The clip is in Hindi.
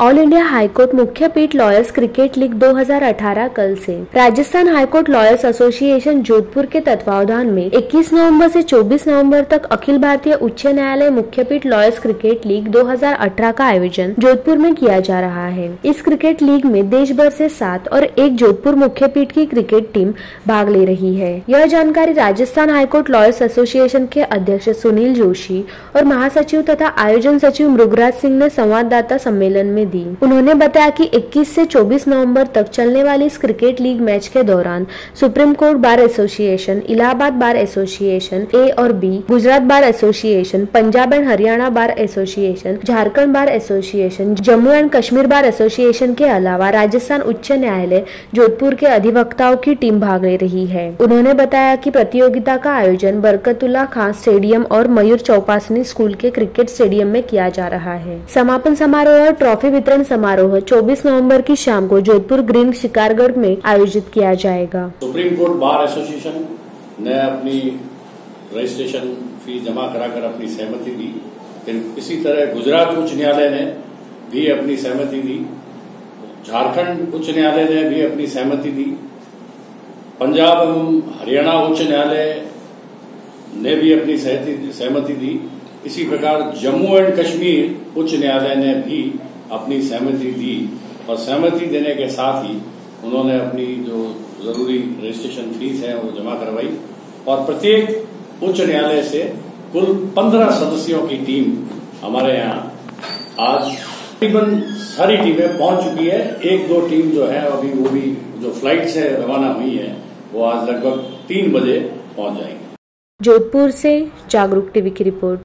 ऑल इंडिया हाईकोर्ट मुख्य पीठ लॉयर्स क्रिकेट लीग 2018 कल से। Rajasthan High Court lawyers association Jodhpur के तत्वावधान में 21 नवंबर से 24 नवंबर तक अखिल भारतीय उच्च न्यायालय मुख्य पीठ लॉयर्स क्रिकेट लीग 2018 का आयोजन जोधपुर में किया जा रहा है। इस क्रिकेट लीग में देश भर ऐसी सात और एक जोधपुर मुख्य पीठ की क्रिकेट टीम भाग ले रही है। यह जानकारी राजस्थान हाईकोर्ट लॉयर्स एसोसिएशन के अध्यक्ष सुनील जोशी और महासचिव तथा आयोजन सचिव मृगराज सिंह ने संवाददाता सम्मेलन में दी। उन्होंने बताया कि 21 से 24 नवंबर तक चलने वाली इस क्रिकेट लीग मैच के दौरान supreme court bar association, Allahabad bar association, A और B, Gujarat bar association, Punjab and Haryana bar association, Jharkhand bar association, Jammu and Kashmir bar association के अलावा राजस्थान उच्च न्यायालय, जोधपुर के अधिवक्ताओं की टीम भाग ले रही है। उन्होंने बताया कि प्रतियोगिता का आयोजन बरकतुल्ला खान स्टेडियम और मयूर चौपासनी स्कूल के क्रिकेट स्टेडियम में किया जा रहा है। समापन समारोह और ट्रॉफी वितरण समारोह 24 नवंबर की शाम को जोधपुर ग्रीन शिकारगढ़ में आयोजित किया जाएगा। सुप्रीम कोर्ट बार एसोसिएशन ने अपनी रजिस्ट्रेशन फ़ीस जमा कराकर अपनी सहमति दी। फिर इसी तरह गुजरात उच्च न्यायालय ने भी अपनी सहमति दी। झारखंड उच्च न्यायालय ने भी अपनी सहमति दी। पंजाब एवं हरियाणा उच्च न्यायालय ने भी अपनी सहमति दी। इसी प्रकार जम्मू एंड कश्मीर उच्च न्यायालय ने भी अपनी सहमति दी और सहमति देने के साथ ही उन्होंने अपनी जो ज़रूरी रजिस्ट्रेशन फ़ीस है वो जमा करवाई और प्रत्येक उच्च न्यायालय से कुल पंद्रह सदस्यों की टीम हमारे यहाँ आज तकरीबन सारी टीमें पहुँच चुकी है। एक दो टीम जो है, अभी वो भी जो फ़्लाइट से रवाना हुई है, वो आज लगभग तीन बजे पहुँच जाएँगे। जोधपुर से जागरूक टीवी की रिपोर्ट।